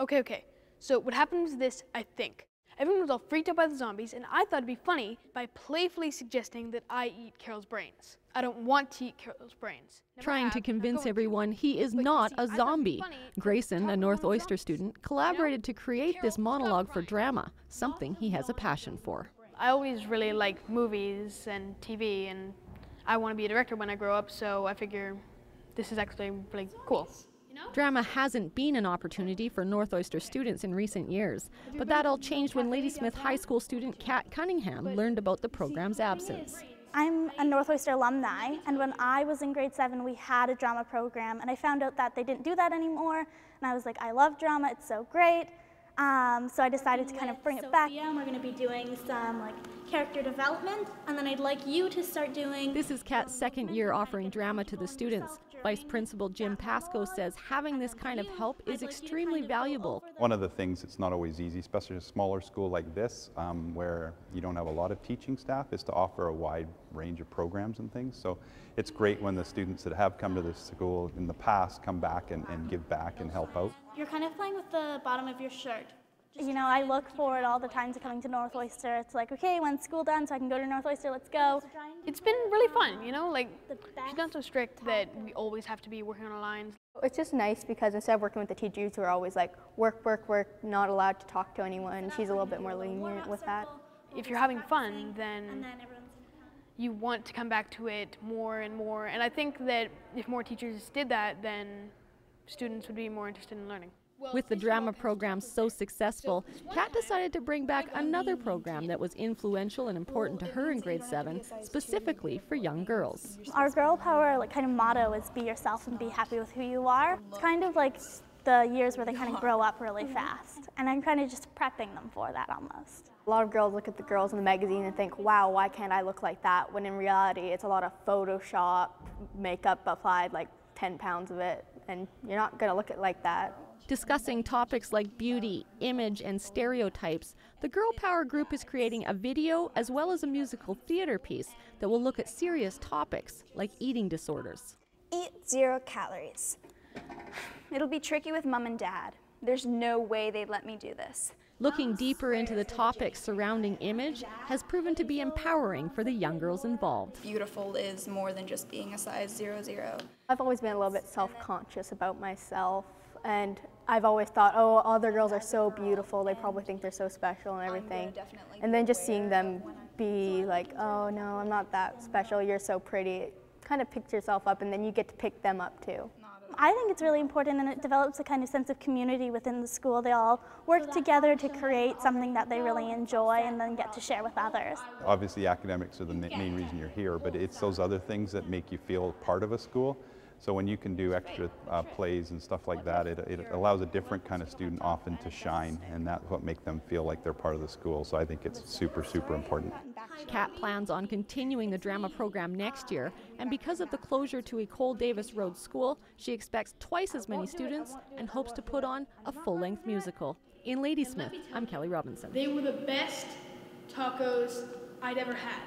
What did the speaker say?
Okay, okay. So what happened was this, I think. Everyone was all freaked out by the zombies, and I thought it'd be funny by playfully suggesting that I eat Carol's brains. I don't want to eat Carol's brains. Never Trying have, to convince going to. everyone he is But not see, a I thought it'd be zombie. Grayson, a North Oyster zombies, student, collaborated to create this Carol, stop monologue for drama, something he has a passion for. I always really like movies and TV, and I want to be a director when I grow up, so I figure this is actually really cool. Drama hasn't been an opportunity for North Oyster students in recent years, but that all changed when Ladysmith High School student Kat Cunningham learned about the program's absence. I'm a North Oyster alumni, and when I was in grade seven, we had a drama program, and I found out that they didn't do that anymore. And I was like, I love drama, it's so great. Um, so I decided to kind of bring it back. and we're going to be doing some like character development, and then I'd like you to start doing. This is Kat's second year offering drama to the students. Vice Principal Jim Pasco says having this kind of help is extremely valuable. One of the things that's not always easy, especially a smaller school like this, um, where you don't have a lot of teaching staff, is to offer a wide range of programs and things. So it's great when the students that have come to this school in the past come back and, and give back and help out. You're kind of playing with the bottom of your shirt. You know, I look forward all the time to coming to North Oyster. It's like, okay, when's school done so I can go to North Oyster, let's go. It's been really fun, you know, like she's not so strict that we always have to be working on our lines. It's just nice because instead of working with the teachers who are always like work, work, work, not allowed to talk to anyone, she's a little bit more lenient with that. If you're having fun, then And then everyone's you want to come back to it more and more. And I think that if more teachers did that, then students would be more interested in learning. With the drama program so successful, Kat decided to bring back another program that was influential and important to her in grade 7, specifically for young girls. Our girl power like kind of motto is be yourself and be happy with who you are. It's kind of like the years where they kind of grow up really fast, and I'm kind of just prepping them for that almost. A lot of girls look at the girls in the magazine and think, wow, why can't I look like that? When in reality, it's a lot of Photoshop, makeup applied, like 10 pounds of it, and you're not going to look at like that. Discussing topics like beauty, image, and stereotypes, the Girl Power Group is creating a video as well as a musical theater piece that will look at serious topics like eating disorders. Eat zero calories. It'll be tricky with mom and dad. There's no way they'd let me do this. Looking deeper into the topics surrounding image has proven to be empowering for the young girls involved. beautiful is more than just being a size zero zero. I've always been a little bit self conscious about myself, and I've always thought, oh, other girls are so beautiful, they probably think they're so special and everything. definitely And then just seeing them be like, oh, no, I'm not that special, you're so pretty, kind of picks yourself up, and then you get to pick them up too. I think it's really important and it develops a kind of sense of community within the school. They all work together to create something that they really enjoy and then get to share with others. Obviously, academics are the ma- main reason you're here, but it's those other things that make you feel part of a school. So when you can do extra uh, plays and stuff like that, it, it allows a different kind of student often to shine, and that's what makes them feel like they're part of the school. So I think it's super, super important. Kat plans on continuing the drama program next year, and because of the closure to Ecole Davis Road School, she expects twice as many students and hopes to put on a full length musical. In Ladysmith, I'm Kelly Robinson. They were the best tacos I'd ever had.